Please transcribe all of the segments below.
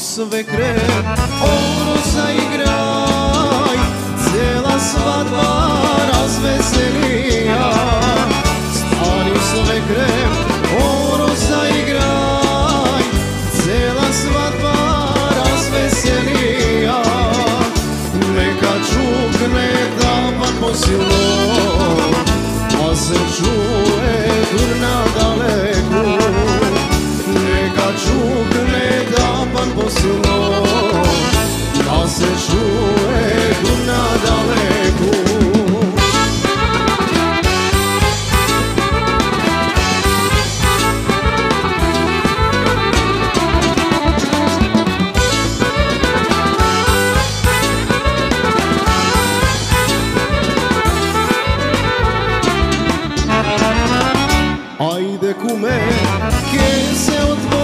sve krem Oro zaigraj Cijela svadba razveselija Stani sve krem Oro zaigraj Cijela svadba razveselija Neka čukne taman posilno A se čuje de comer, que se eu te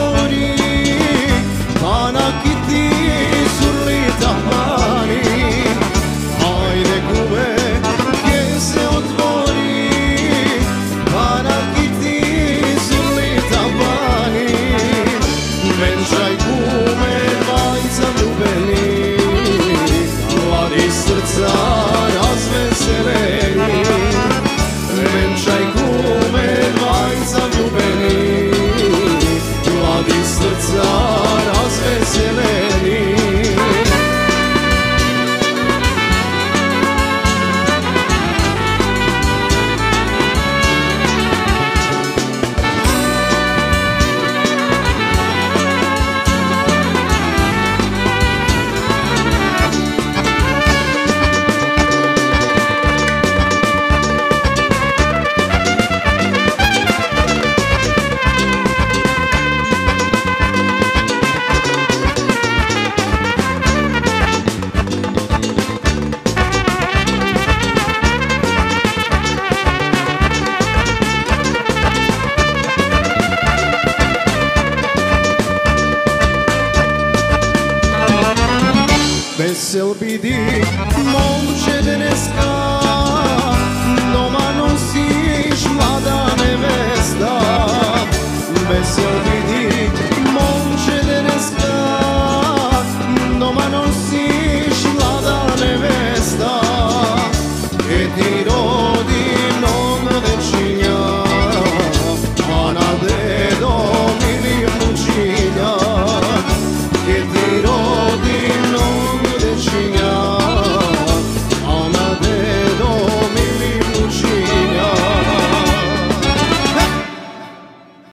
Весел биди, момче денеска, дома носиш млада невеста. Весел биди, момче денеска, дома носиш